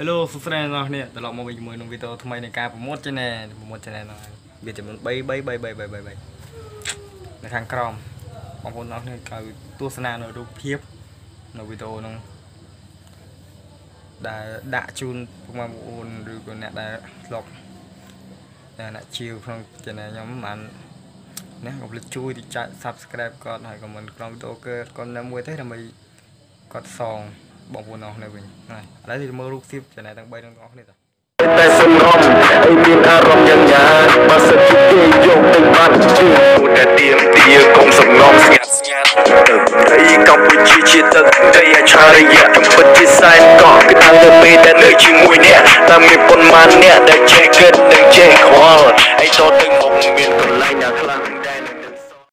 Hello សួស្តីអ្នកនរគ្នាត្រឡប់មកវិញជាមួយនឹងវីដេអូថ្មីនៃការប្រមូល channel ប្រមូល channel ហ្នឹងហើយវាចំនួន3 3 3 3 3 3 3នៅខាងក្រោមបងប្អូនអ្នកនរគ្នាឲ្យទស្សនានៅរូបភាពនៅវីដេអូហ្នឹងដែលដាក់ជូនពុកម៉ែបងប្អូនឬក៏អ្នកដែលធ្លាប់ដែលអ្នកជាវក្នុង channel ខ្ញុំបានណាកុំភ្លេចជួយទីចែក Subscribe គាត់ហើយ comment ក្នុងវីដេអូគឺគាត់នៅមួយទេដើម្បីគាត់សង បងប្អូនអស់គ្នាវិញហើយឥឡូវទៅមើលរូបភាព channel ទាំង3ទាំងអស់គ្នាតើតែសំងំអីមានអារម្មណ៍យ៉ាងណាបើសិនជាគេយកទៅបាត់ជាគូតែទៀមទាកុំសំងំស្ងាត់ស្ងាត់ទឹកដីកម្ពុជាជាទឹកដីអច្ឆរិយៈកំពិតជាសែនកក់គឺតាំងទៅពេលដែលនៅជាមួយអ្នកតាមមានប៉ុន្មានអ្នកដែលចេះគិតនិងចេះខ្វល់អីតទៅមុខមានកន្លែងណាខ្លះ